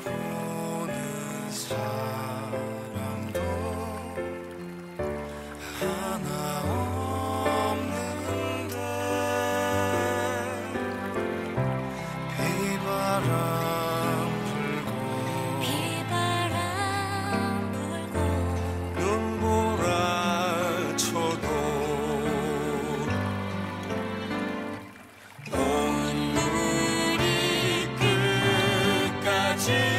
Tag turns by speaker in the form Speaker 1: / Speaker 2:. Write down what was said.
Speaker 1: 돌아보는 사람. Jesus.